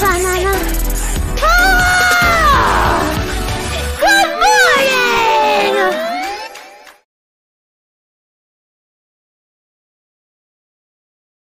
爸妈呢